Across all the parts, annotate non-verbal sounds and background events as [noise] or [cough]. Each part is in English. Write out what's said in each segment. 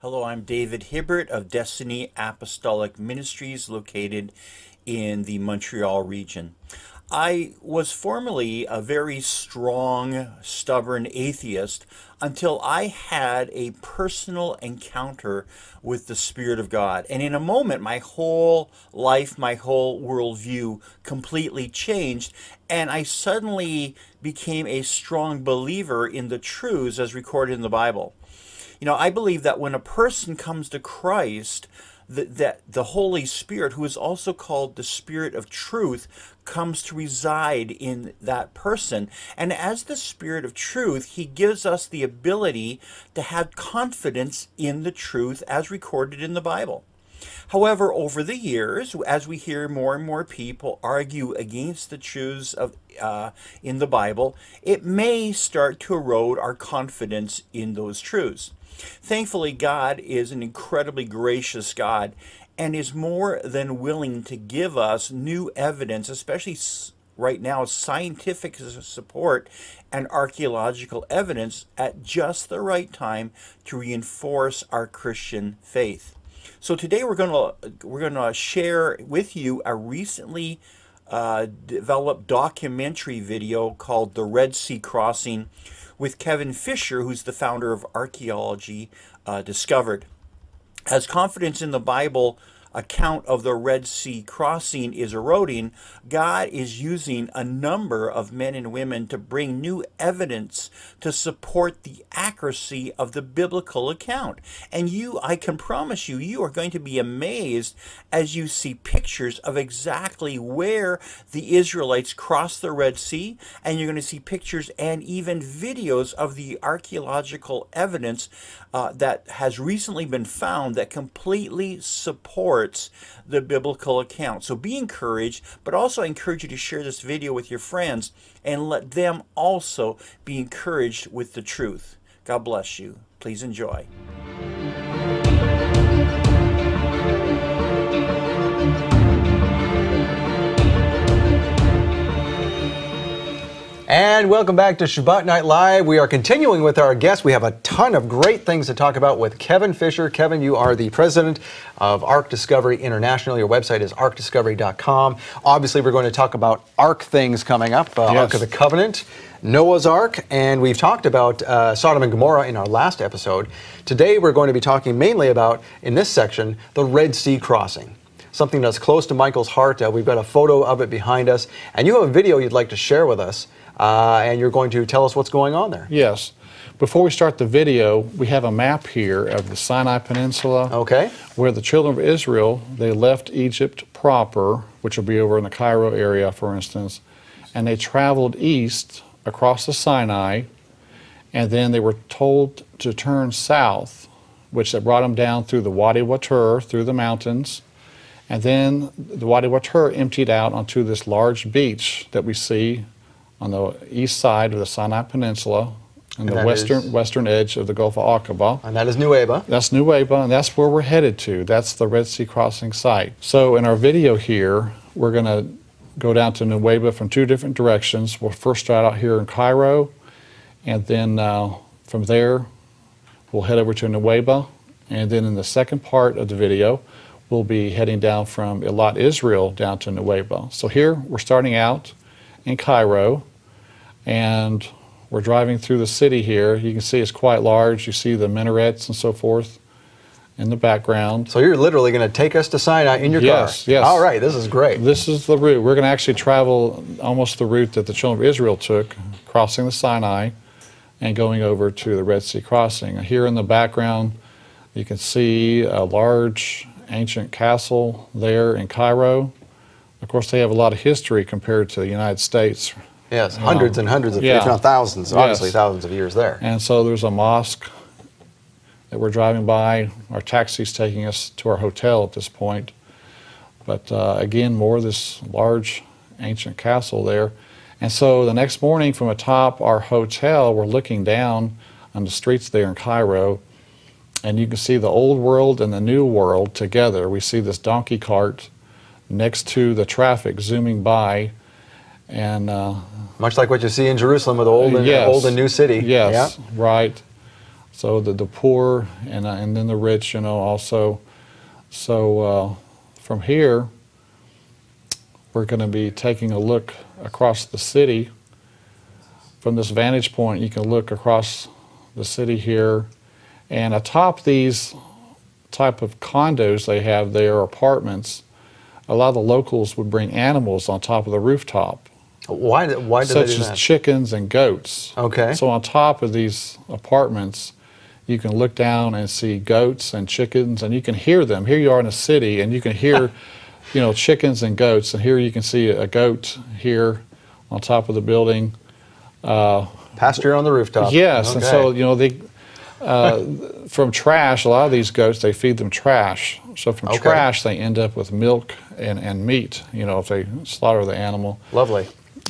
Hello, I'm David Hibbert of Destiny Apostolic Ministries located in the Montreal region. I was formerly a very strong, stubborn atheist until I had a personal encounter with the Spirit of God. And in a moment, my whole life, my whole worldview completely changed. And I suddenly became a strong believer in the truths as recorded in the Bible. You know, I believe that when a person comes to Christ, that, that the Holy Spirit, who is also called the Spirit of truth, comes to reside in that person. And as the Spirit of truth, he gives us the ability to have confidence in the truth as recorded in the Bible. However, over the years, as we hear more and more people argue against the truths of uh, in the Bible, it may start to erode our confidence in those truths. Thankfully, God is an incredibly gracious God and is more than willing to give us new evidence, especially right now, scientific support and archaeological evidence at just the right time to reinforce our Christian faith. So today we're going to we're going to share with you a recently uh, developed documentary video called "The Red Sea Crossing," with Kevin Fisher, who's the founder of Archaeology uh, Discovered. As confidence in the Bible account of the Red Sea crossing is eroding, God is using a number of men and women to bring new evidence to support the accuracy of the biblical account. And you, I can promise you, you are going to be amazed as you see pictures of exactly where the Israelites crossed the Red Sea, and you're going to see pictures and even videos of the archaeological evidence uh, that has recently been found that completely supports supports the biblical account. So be encouraged, but also I encourage you to share this video with your friends and let them also be encouraged with the truth. God bless you. Please enjoy. And welcome back to Shabbat Night Live. We are continuing with our guests. We have a ton of great things to talk about with Kevin Fisher. Kevin, you are the president of Ark Discovery International. Your website is arkdiscovery.com. Obviously, we're going to talk about Ark things coming up uh, yes. Ark of the Covenant, Noah's Ark, and we've talked about uh, Sodom and Gomorrah in our last episode. Today, we're going to be talking mainly about, in this section, the Red Sea crossing something that's close to Michael's heart. Uh, we've got a photo of it behind us, and you have a video you'd like to share with us uh, and you're going to tell us what's going on there. Yes. Before we start the video, we have a map here of the Sinai Peninsula. Okay. Where the children of Israel, they left Egypt proper, which will be over in the Cairo area, for instance, and they traveled east across the Sinai, and then they were told to turn south, which that brought them down through the Wadi Watur, through the mountains, and then the Wadi Watur emptied out onto this large beach that we see on the east side of the Sinai Peninsula and, and the western is, western edge of the Gulf of Aqaba. And that is Nuweiba. That's Nuweiba, and that's where we're headed to. That's the Red Sea crossing site. So in our video here, we're going to go down to Nuweiba from two different directions. We'll first start out here in Cairo, and then uh, from there, we'll head over to Nuweiba, and then in the second part of the video, we'll be heading down from Eilat, Israel, down to Nuweiba. So here, we're starting out in Cairo, and we're driving through the city here. You can see it's quite large. You see the minarets and so forth in the background. So you're literally going to take us to Sinai in your yes, car? Yes, All right, this is great. This is the route. We're going to actually travel almost the route that the children of Israel took, crossing the Sinai and going over to the Red Sea crossing. Here in the background, you can see a large ancient castle there in Cairo. Of course, they have a lot of history compared to the United States. Yes, hundreds um, and hundreds of, yeah. if not thousands, yes. obviously thousands of years there. And so there's a mosque that we're driving by. Our taxi's taking us to our hotel at this point. But uh, again, more this large ancient castle there. And so the next morning from atop our hotel, we're looking down on the streets there in Cairo, and you can see the old world and the new world together. We see this donkey cart next to the traffic zooming by. And uh, much like what you see in Jerusalem with the old and, yes, old and new city. Yes, yeah. right. So the, the poor and, uh, and then the rich, you know, also. So uh, from here, we're going to be taking a look across the city. From this vantage point, you can look across the city here. And atop these type of condos they have there, apartments, a lot of the locals would bring animals on top of the rooftop, Why? Why do such they do as that? chickens and goats. Okay. So on top of these apartments, you can look down and see goats and chickens, and you can hear them. Here you are in a city, and you can hear, [laughs] you know, chickens and goats. And here you can see a goat here on top of the building. Uh, Pasture on the rooftop. Yes, and so you know they uh, from trash. A lot of these goats they feed them trash. So from Okay. trash they end up with milk and, and meat. You know if they slaughter the animal. Lovely.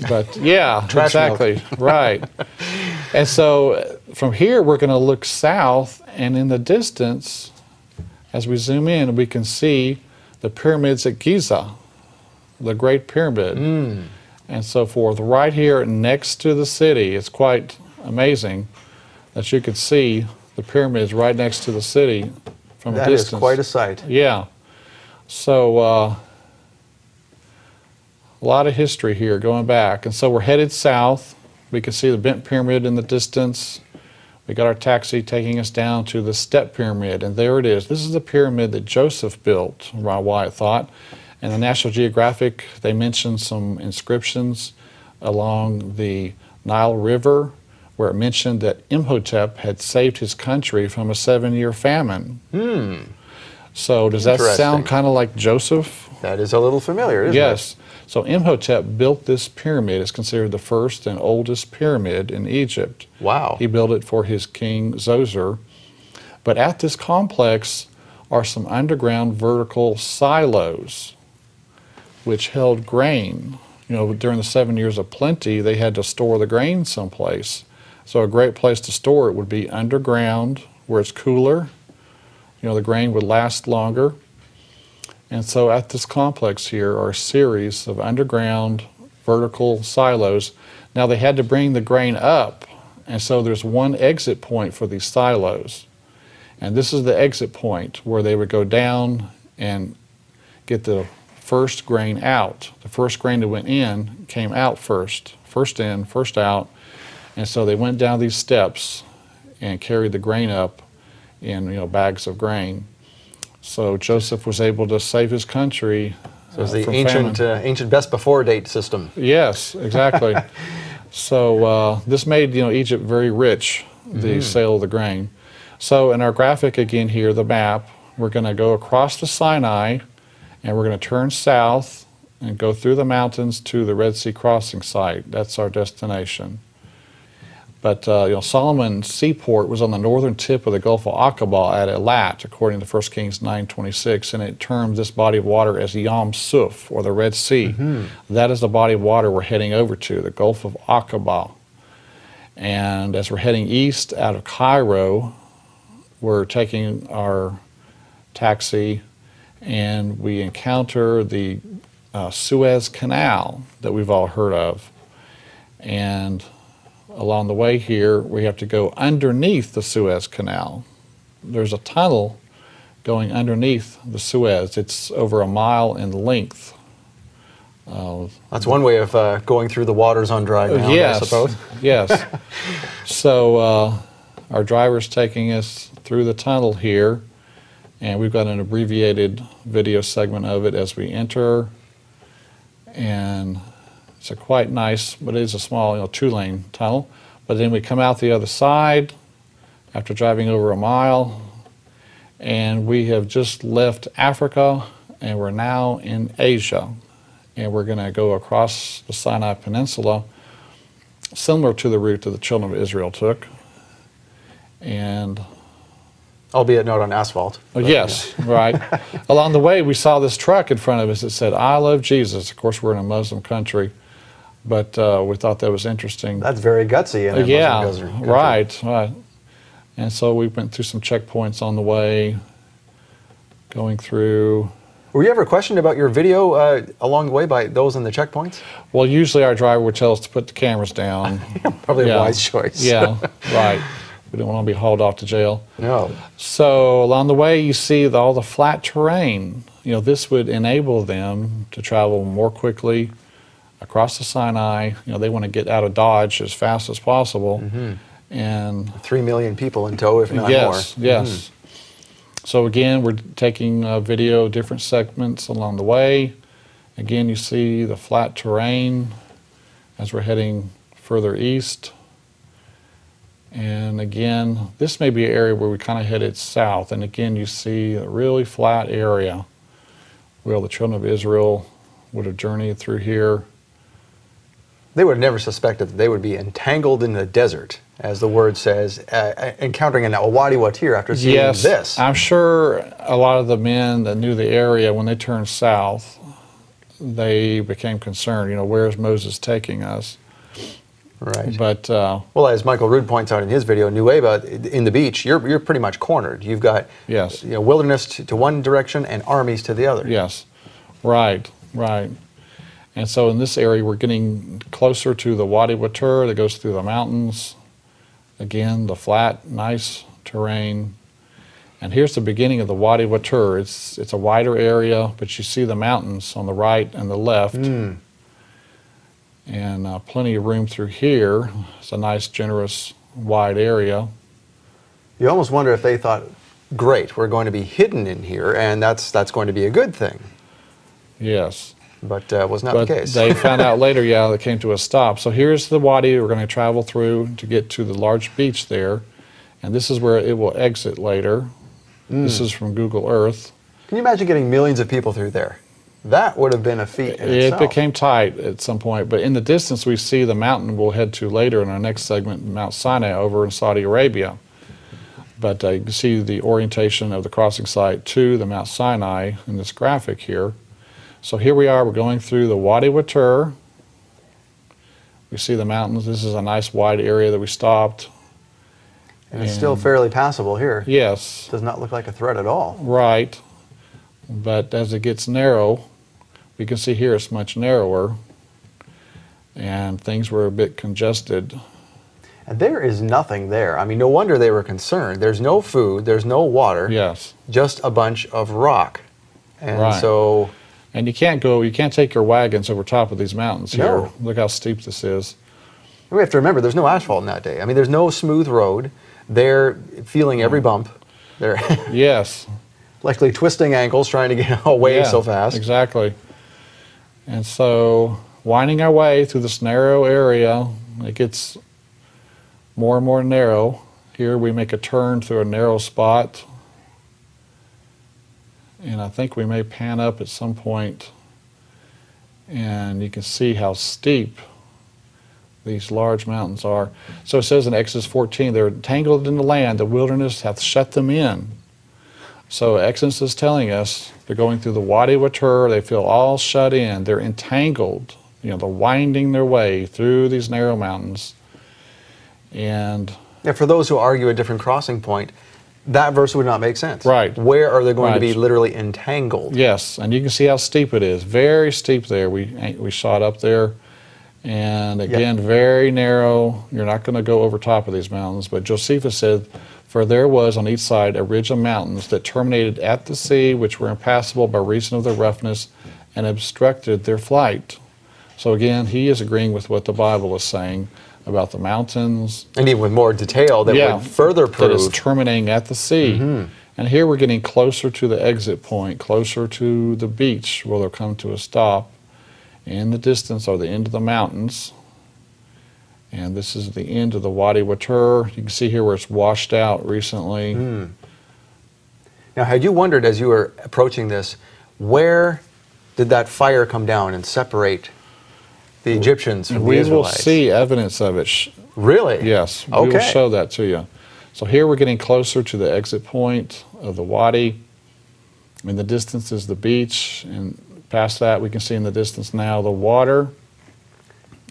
But yeah, [laughs] exactly right. And so from here we're going to look south, and in the distance, as we zoom in, we can see the pyramids at Giza, the Great Pyramid, Hmm. and so forth. Right here next to the city, it's quite amazing that you could see the pyramids right next to the city from That a is distance. quite a sight. Yeah. So uh, a lot of history here going back. And so we're headed south. We can see the Bent Pyramid in the distance. We got our taxi taking us down to the Step Pyramid, and there it is. This is the pyramid that Joseph built, Ron Wyatt thought. And the National Geographic, they mentioned some inscriptions along the Nile River where it mentioned that Imhotep had saved his country from a seven year famine. Hmm. So does that sound kind of like Joseph? That is a little familiar, isn't it? yes. So Imhotep built this pyramid. It's considered the first and oldest pyramid in Egypt. Wow. He built it for his king Zoser. But at this complex are some underground vertical silos which held grain. You know, during the seven years of plenty, they had to store the grain someplace. So a great place to store it would be underground where it's cooler. You know, the grain would last longer. And so at this complex here are a series of underground vertical silos. Now they had to bring the grain up, and so there's one exit point for these silos. And this is the exit point where they would go down and get the first grain out. The first grain that went in came out first. First in, first out. And so they went down these steps and carried the grain up in you know bags of grain. So Joseph was able to save his country. So it's uh, the ancient, uh, ancient best before date system. Yes, exactly. [laughs] so uh, this made you know Egypt very rich, the sale of the grain. So in our graphic again here, the map, we're going to go across the Sinai, and we're going to turn south and go through the mountains to the Red Sea crossing site. That's our destination. But uh, you know, Solomon's seaport was on the northern tip of the Gulf of Aqaba at Elat, according to 1 Kings 9:26, and it termed this body of water as Yam Suf, or the Red Sea. That is the body of water we're heading over to, the Gulf of Aqaba. And as we're heading east out of Cairo, we're taking our taxi, and we encounter the uh, Suez Canal that we've all heard of, and along the way here, we have to go underneath the Suez Canal. There's a tunnel going underneath the Suez. It's over a mile in length. Uh, That's one way of uh, going through the waters on dry ground, yes, I suppose. yes. [laughs] So uh, our driver's taking us through the tunnel here, and we've got an abbreviated video segment of it as we enter. And it's a quite nice, but it is a small, you know, two-lane tunnel. But then we come out the other side after driving over a mile, and we have just left Africa, and we're now in Asia, and we're going to go across the Sinai Peninsula, similar to the route that the children of Israel took. And Albeit not on asphalt. But, yes, [laughs] right. Along the way, we saw this truck in front of us that said, I love Jesus. Of course, we're in a Muslim country, but uh, we thought that was interesting. That's very gutsy in a Uh, yeah, right, right. And so we went through some checkpoints on the way, going through. Were you ever questioned about your video uh, along the way by those in the checkpoints? Well, usually our driver would tell us to put the cameras down. [laughs] Probably Yeah. a wise choice. yeah, [laughs] right. We don't want to be hauled off to jail. No. So along the way, you see the, all the flat terrain. You know, this would enable them to travel more quickly across the Sinai. You know, they want to get out of Dodge as fast as possible. Mm-hmm. And Three million people in tow, if not yes, more. yes. Mm-hmm. So again, we're taking video different segments along the way. Again, you see the flat terrain as we're heading further east. And again, this may be an area where we kind of headed south. And again, you see a really flat area where the children of Israel would have journeyed through here. They would have never suspected that they would be entangled in the desert, as the word says, uh, encountering an Wadi Watir after seeing yes, this. I'm sure a lot of the men that knew the area, when they turned south, they became concerned. You know, where's Moses taking us? right. But uh, Well, as Michael Rood points out in his video, Nuweiba, in the beach, you're, you're pretty much cornered. You've got Yes. you know, wilderness to, to one direction and armies to the other. yes, right, right. And so in this area, we're getting closer to the Wadi Watur that goes through the mountains. Again, the flat, nice terrain. And here's the beginning of the Wadi Watur. It's, it's a wider area, but you see the mountains on the right and the left. Hmm. And uh, plenty of room through here. It's a nice, generous, wide area. You almost wonder if they thought, great, we're going to be hidden in here, and that's, that's going to be a good thing. Yes. But uh, was not but the case. they [laughs] found out later, yeah, it came to a stop. So here's the wadi we're going to travel through to get to the large beach there. And this is where it will exit later. This is from Google Earth. Can you imagine getting millions of people through there? That would have been a feat It itself. became tight at some point, but in the distance we see the mountain we'll head to later in our next segment, Mount Sinai over in Saudi Arabia. But uh, you can see the orientation of the crossing site to the Mount Sinai in this graphic here. So here we are, we're going through the Wadi Watur. We see the mountains. This is a nice wide area that we stopped. and it's still fairly passable here. Yes, Does not look like a threat at all. right. But as it gets narrow, we can see here it's much narrower. And things were a bit congested. And there is nothing there. I mean, no wonder they were concerned. There's no food, there's no water, Yes. just a bunch of rock. And Right. so, And you can't go, you can't take your wagons over top of these mountains here. No. Look how steep this is. we have to remember there's no asphalt in that day. I mean, there's no smooth road. They're feeling Mm. every bump. They're [laughs] Yes. likely twisting ankles trying to get [laughs] away Yeah, so fast. Exactly. And so, winding our way through this narrow area, it gets more and more narrow. Here we make a turn through a narrow spot. And I think we may pan up at some point, and you can see how steep these large mountains are. So it says in Exodus 14, they're entangled in the land, the wilderness hath shut them in. So Exodus is telling us they're going through the Wadi Watur, they feel all shut in, they're entangled, you know, they're winding their way through these narrow mountains. And Yeah, for those who argue a different crossing point, that verse would not make sense. Right. Where are they going to be literally entangled? yes, and you can see how steep it is. Very steep there. We we shot up there. And again, very narrow. You're not going to go over top of these mountains. But Josephus said, For there was on each side a ridge of mountains that terminated at the sea, which were impassable by reason of their roughness and obstructed their flight. So again, he is agreeing with what the Bible is saying about the mountains. And even with more detail that would further that it's prove. terminating at the sea. Mm-hmm. And here we're getting closer to the exit point, closer to the beach where they'll come to a stop. In the distance are the end of the mountains. And this is the end of the Wadi Watur. You can see here where it's washed out recently. Hmm. Now, had you wondered as you were approaching this, where did that fire come down and separate the Egyptians from We the will see evidence of it. Really? Yes, we Okay. will show that to you. So here we're getting closer to the exit point of the wadi. In the distance is the beach, and past that we can see in the distance now the water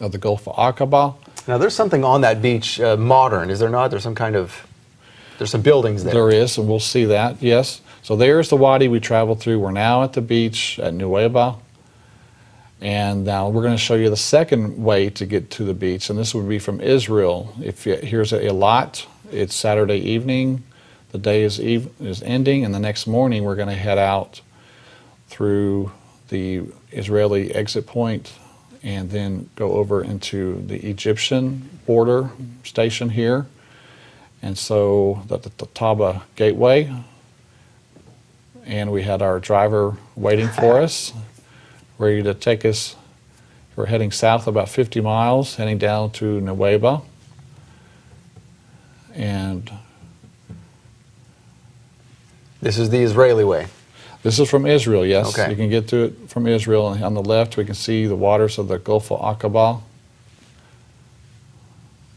of the Gulf of Aqaba. Now, there's something on that beach uh, modern, is there not? There's some kind of, there's some buildings there. There is, and we'll see that, yes. So there's the wadi we traveled through. We're now at the beach at Nuweiba. And now we're going to show you the second way to get to the beach, and this would be from Israel. If you, here's a lot, It's Saturday evening. The day is eve- is ending, and the next morning we're going to head out through the Israeli exit point and then go over into the Egyptian border station here. And so the, the, the Taba Gateway, and we had our driver waiting for us, ready to take us. We're heading south about 50 miles, heading down to Nuweiba. And This is the Israeli way. this is from Israel, yes. Okay. You can get to it from Israel. And on the left, we can see the waters of the Gulf of Aqaba.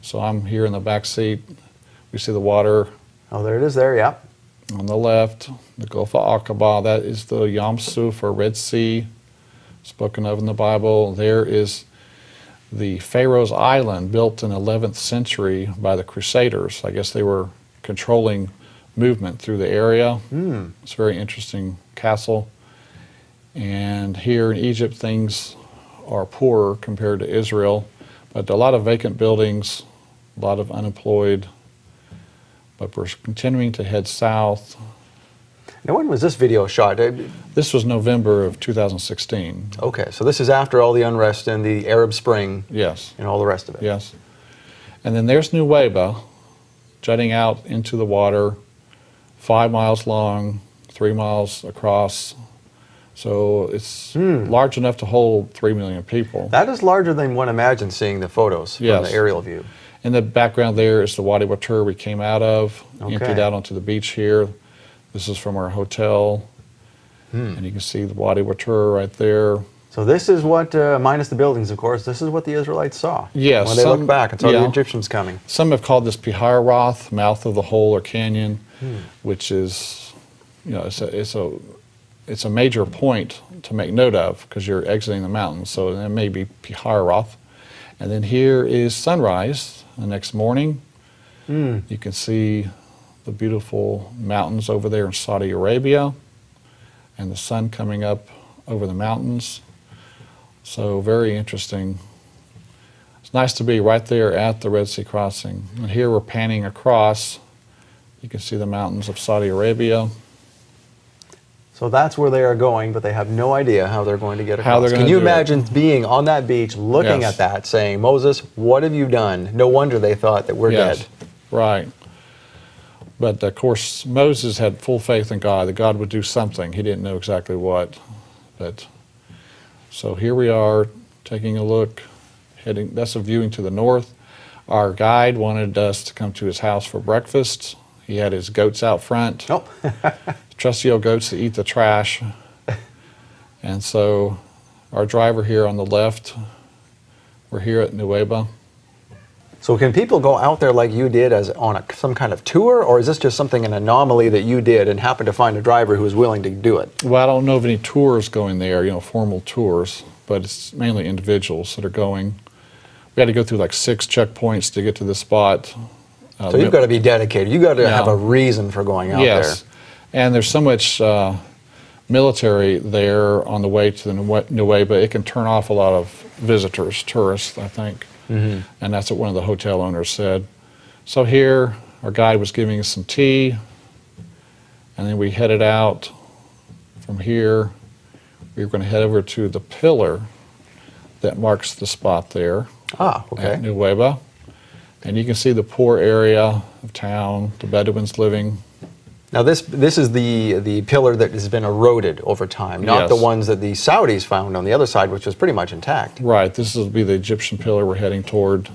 So I'm here in the back seat. We see the water Oh, there it is there, yeah. on the left, the Gulf of Aqaba. That is the Yam Suf or Red Sea, spoken of in the Bible. There is the Pharaoh's Island, built in 11th century by the Crusaders. I guess they were controlling movement through the area. Hmm. It's a very interesting castle. And here in Egypt, things are poorer compared to Israel, but a lot of vacant buildings, a lot of unemployed. But we're continuing to head south. Now, when was this video shot? Uh, This was November of 2016. Okay, so this is after all the unrest and the Arab Spring Yes, and all the rest of it. yes. And then there's Nuweiba, jutting out into the water, five miles long, three miles across. So it's large enough to hold three million people. That is larger than one imagines seeing the photos from Yes. the aerial view. In the background there is the Wadi Watur we came out of, Okay. emptied out onto the beach here. This is from our hotel. And you can see the Wadi Watur right there. So this is what, uh, minus the buildings, of course, this is what the Israelites saw. Yes, When they some- looked back and saw the. Egyptians coming. Some have called this Piharoth, mouth of the hole or canyon, Hmm. which is, you know, it's a, it's a, it's a major point to make note of because you're exiting the mountains. So it may be Piharoth. And then here is sunrise the next morning. Hmm. You can see the beautiful mountains over there in Saudi Arabia and the sun coming up over the mountains. So very interesting. It's nice to be right there at the Red Sea crossing. And here we're panning across. You can see the mountains of Saudi Arabia. So that's where they are going, but they have no idea how they're going to get across. How they're Can you do it. imagine being on that beach, looking Yes. at that, saying, Moses, what have you done? No wonder they thought that we're yes, dead. right. But of course, Moses had full faith in God that God would do something. He didn't know exactly what. But so here we are taking a look, heading. That's a viewing to the north. Our guide wanted us to come to his house for breakfast. He had his goats out front. Oh, [laughs] trusty old goats that eat the trash. and so our driver here on the left, we're here at Nuweiba. So can people go out there like you did as on a, some kind of tour, or is this just something, an anomaly that you did and happened to find a driver who was willing to do it? Well, I don't know of any tours going there, you know, formal tours, but it's mainly individuals that are going. We had to go through like six checkpoints to get to the spot. Uh, So you've got to be dedicated. You've got to have a reason for going out yes. And there's so much uh, military there on the way to the Nue- Nuweiba, it can turn off a lot of visitors, tourists, I think. Mm-hmm. And that's what one of the hotel owners said. So here, our guide was giving us some tea, and then we headed out from here. We were going to head over to the pillar that marks the spot there there. Ah, okay. at Nuweiba. And you can see the poor area of town, the Bedouins living. Now this this is the the pillar that has been eroded over time, not the ones that the Saudis found on the other side, which was pretty much intact. Right, this will be the Egyptian pillar we're heading toward.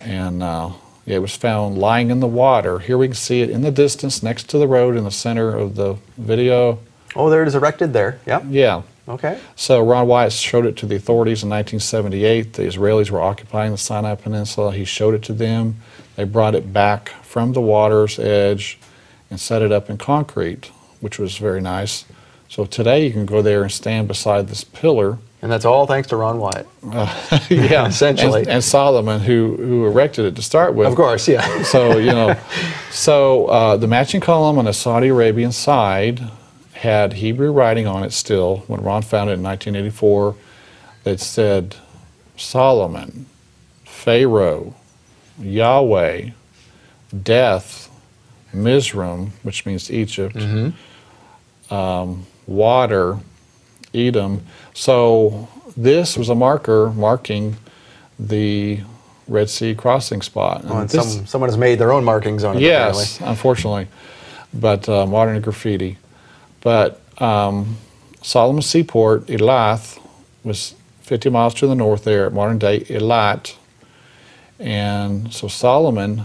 And uh, it was found lying in the water. Here we can see it in the distance next to the road in the center of the video. Oh, there it is erected there. Yep. Yeah. Okay. So Ron Wyatt showed it to the authorities in 1978. The Israelis were occupying the Sinai Peninsula. He showed it to them. They brought it back from the water's edge and set it up in concrete, which was very nice. So today you can go there and stand beside this pillar. And that's all thanks to Ron Wyatt. [laughs] yeah, Essentially. And, and Solomon, who who erected it to start with. Of course, yeah. [laughs] So you know, so uh, the matching column on the Saudi Arabian side had Hebrew writing on it still when Ron found it in 1984 that said Solomon, Pharaoh, Yahweh, death, Mizraim, which means Egypt, um, water, Edom. So this was a marker marking the Red Sea crossing spot. And Well, and this- some, someone has made their own markings on it. Yes, unfortunately, but uh, modern graffiti. But um, Solomon Seaport, Elath, was 50 miles to the north there at modern day Elat. And so Solomon,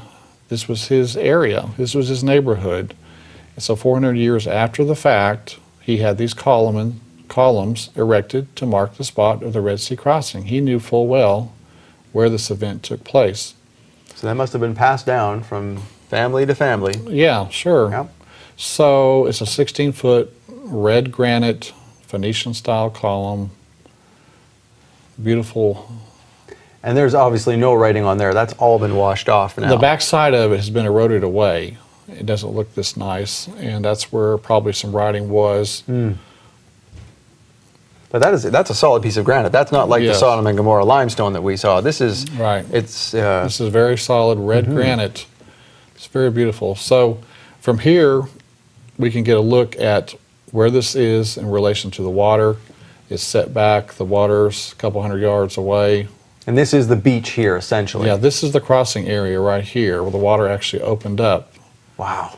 this was his area, this was his neighborhood. And so 400 years after the fact, he had these column, columns erected to mark the spot of the Red Sea crossing. He knew full well where this event took place. So that must have been passed down from family to family. Yeah, sure. Yep. So it's a 16 foot red granite Phoenician style column. Beautiful. And there's obviously no writing on there. That's all been washed off now. The back side of it has been eroded away. It doesn't look this nice, and that's where probably some writing was. But that is that's a solid piece of granite. That's not like the Sodom and Gomorrah limestone that we saw. This is Right. It's uh, This is very solid red granite. It's very beautiful. So from here, we can get a look at where this is in relation to the water. It's set back, the water's a couple hundred yards away. And this is the beach here essentially. Yeah, this is the crossing area right here where the water actually opened up. Wow.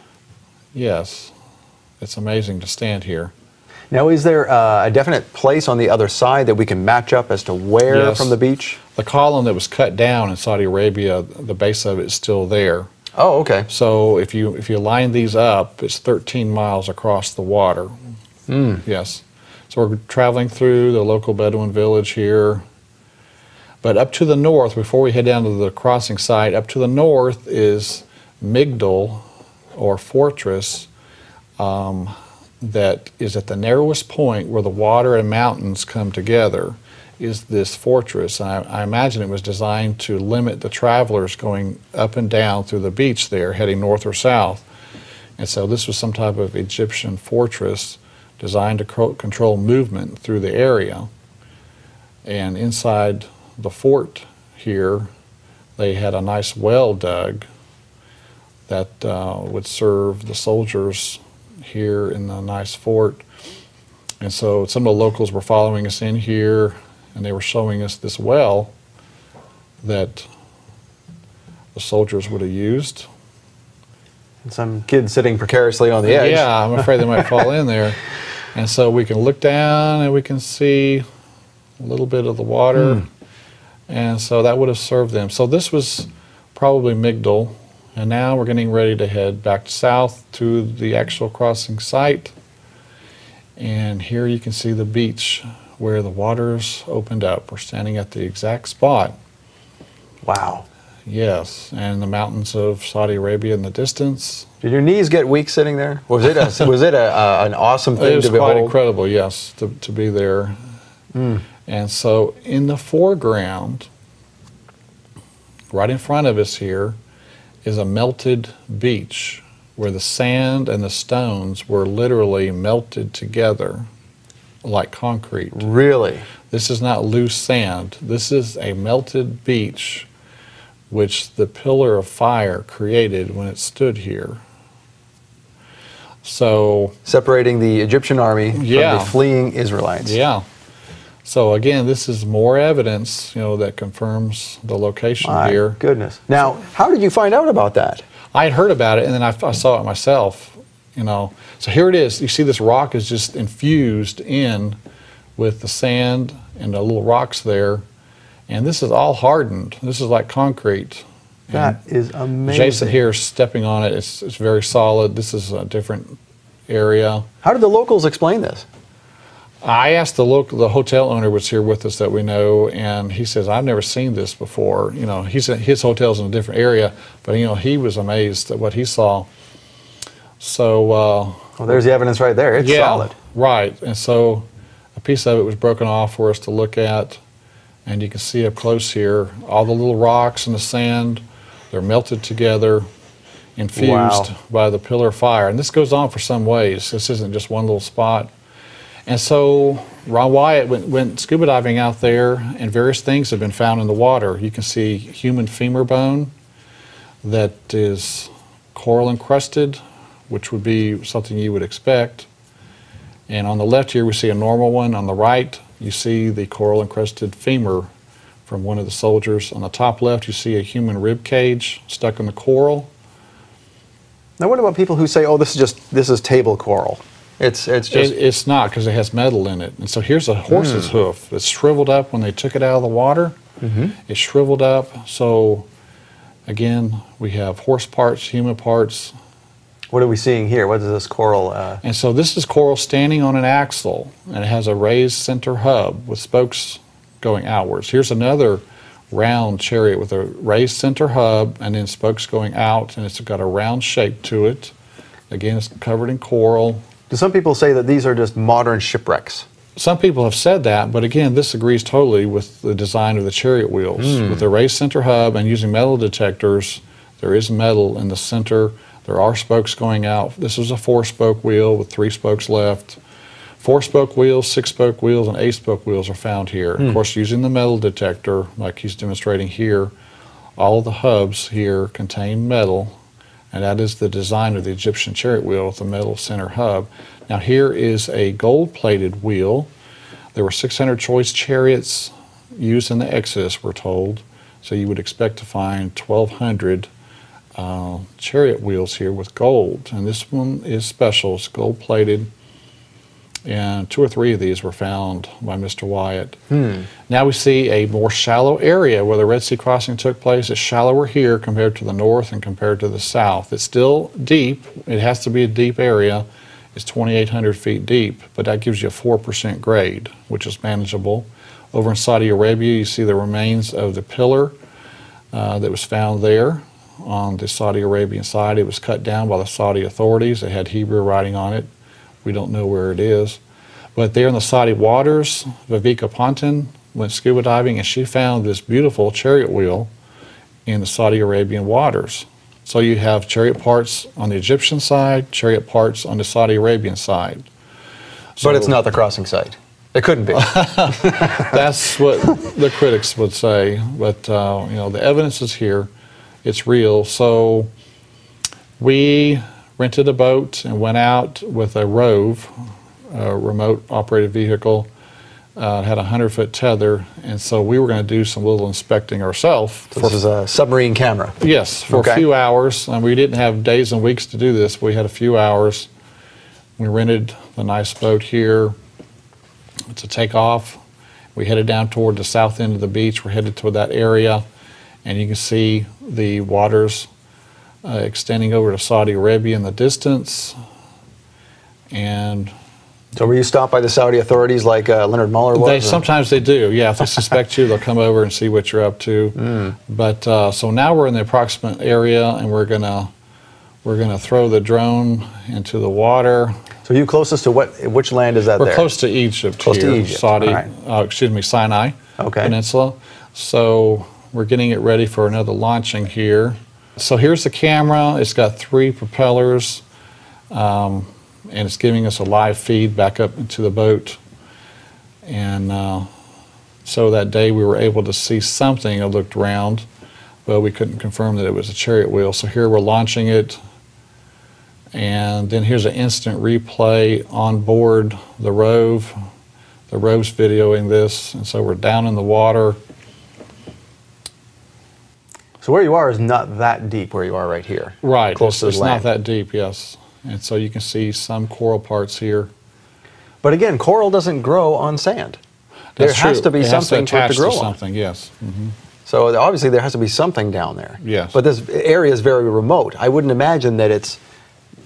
Yes, it's amazing to stand here. Now, is there uh, a definite place on the other side that we can match up as to where Yes. from the beach? The column that was cut down in Saudi Arabia, the base of it is still there. Oh, okay. So if you if you line these up, it's 13 miles across the water. Yes. So we're traveling through the local Bedouin village here. But up to the north, before we head down to the crossing site, up to the north is Migdal, or fortress, um, that is at the narrowest point where the water and mountains come together. Is this fortress? I, I imagine it was designed to limit the travelers going up and down through the beach there, heading north or south. And so this was some type of Egyptian fortress designed to control movement through the area. And inside the fort here, they had a nice well dug that uh, would serve the soldiers here in the nice fort. And so some of the locals were following us in here, and they were showing us this well that the soldiers would have used. And some kid sitting precariously on the edge. Yeah, I'm afraid they might fall in there. [laughs] And so we can look down and we can see a little bit of the water. And so that would have served them. So this was probably Migdal. And now we're getting ready to head back south to the actual crossing site. And here you can see the beach where the waters opened up. We're standing at the exact spot. Wow. Yes, and the mountains of Saudi Arabia in the distance. Did your knees get weak sitting there? Was it a, [laughs] was it a, uh, an awesome thing It was quite behold? incredible, yes, to, to be there. And so in the foreground, right in front of us here, is a melted beach where the sand and the stones were literally melted together like concrete. Really? This is not loose sand. This is a melted beach which the pillar of fire created when it stood here. So Separating the Egyptian army Yeah. from the fleeing Israelites. Yeah. So again, this is more evidence, you know, that confirms the location My here. goodness. Now, how did you find out about that? I had heard about it, and then I, I saw it myself. You know, so here it is. You see, this rock is just infused in with the sand and the little rocks there, and this is all hardened. This is like concrete. That is amazing. Jason here is stepping on it. It's, it's very solid. This is a different area. How did the locals explain this? I asked the local, the hotel owner was here with us that we know, and he says I've never seen this before. You know, he's his hotel's in a different area, but you know he was amazed at what he saw. So uh, Well, there's the evidence right there. It's yeah, solid. right. And so a piece of it was broken off for us to look at, and you can see up close here all the little rocks and the sand. They're melted together, infused Wow. by the pillar of fire. And this goes on for some ways. This isn't just one little spot. And so Ron Wyatt went, went scuba diving out there, and various things have been found in the water. You can see human femur bone that is coral encrusted, which would be something you would expect. And on the left here, we see a normal one. On the right, you see the coral encrusted femur from one of the soldiers. On the top left, you see a human rib cage stuck in the coral. Now, what about people who say, "Oh, this is just this is table coral"? It's it's just It, it's not because it has metal in it. And so here's a horse's hoof. It's shriveled up when they took it out of the water. It shriveled up. So again, we have horse parts, human parts. what are we seeing here? What is this coral? Uh, And so this is coral standing on an axle and it has a raised center hub with spokes going outwards. Here's another round chariot with a raised center hub and then spokes going out and it's got a round shape to it. Again, it's covered in coral. Do some people say that these are just modern shipwrecks? Some people have said that, but again, this agrees totally with the design of the chariot wheels. Hmm. With the raised center hub and using metal detectors, there is metal in the center. There are spokes going out. This is a four spoke wheel with three spokes left. Four spoke wheels, six spoke wheels, and eight spoke wheels are found here. Hmm. Of course, using the metal detector, like he's demonstrating here, all the hubs here contain metal, and that is the design of the Egyptian chariot wheel with the metal center hub. Now, here is a gold plated wheel. There were 600 choice chariots used in the Exodus, we're told, so you would expect to find 1,200 uh, chariot wheels here with gold. And this one is special, it's gold plated. And two or three of these were found by Mr. Wyatt. Now we see a more shallow area where the Red Sea crossing took place. It's shallower here compared to the north and compared to the south. It's still deep. It has to be a deep area. It's 2,800 feet deep, but that gives you a 4% grade, which is manageable. Over in Saudi Arabia, you see the remains of the pillar uh, that was found there on the Saudi Arabian side. It was cut down by the Saudi authorities. It had Hebrew writing on it. We don't know where it is. But there in the Saudi waters, Viveka Ponten went scuba diving and she found this beautiful chariot wheel in the Saudi Arabian waters. So you have chariot parts on the Egyptian side, chariot parts on the Saudi Arabian side. but it's not the crossing site. It couldn't be. [laughs] That's what the critics would say, but uh, you know the evidence is here; it's real. So we rented a boat and went out with a Rove, a remote operated vehicle. Uh, had a hundred foot tether, and so we were going to do some little inspecting ourselves. this is a submarine camera. Yes, for Okay. a few hours. And we didn't have days and weeks to do this. We had a few hours. We rented the nice boat here to take off. We headed down toward the south end of the beach. We're headed toward that area. And you can see the waters uh, extending over to Saudi Arabia in the distance. And So were you stopped by the Saudi authorities like uh, Lennart Möller was? they sometimes they do. Yeah, if they suspect you, they'll come over and see what you're up to. Mm. But uh, so now we're in the approximate area, and we're gonna we're gonna throw the drone into the water. So you closest to what? Which land is that We're there? close to Egypt Close to Egypt, Saudi, right. uh, excuse me, Sinai Okay. Peninsula. So we're getting it ready for another launching here. So here's the camera. It's got three propellers, um, and it's giving us a live feed back up into the boat. And uh, so that day we were able to see something that looked around, but we couldn't confirm that it was a chariot wheel. So here we're launching it. And then here's an instant replay on board the Rove. The Rove's videoing this, and so we're down in the water. So where you are is not that deep. Where you are right here. Right, Close it's, to the it's land. not that deep, yes. And so you can see some coral parts here. But again, coral doesn't grow on sand. There has true. to be It something for it to grow on. something, yes. Mhm. So obviously there has to be something down there. Yes. But this area is very remote. I wouldn't imagine that it's,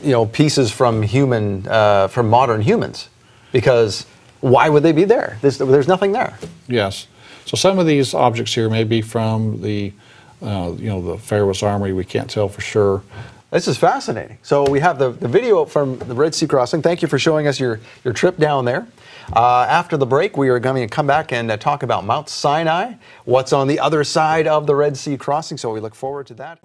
you know, pieces from human, uh, from modern humans, because why would they be there? There's, there's nothing there. Yes. So some of these objects here may be from the, uh, you know, the Pharaoh's armory. We can't tell for sure. This is fascinating. So we have the, the video from the Red Sea crossing. Thank you for showing us your, your trip down there. Uh, after the break, we are going to come back and uh, talk about Mount Sinai, what's on the other side of the Red Sea crossing. So we look forward to that.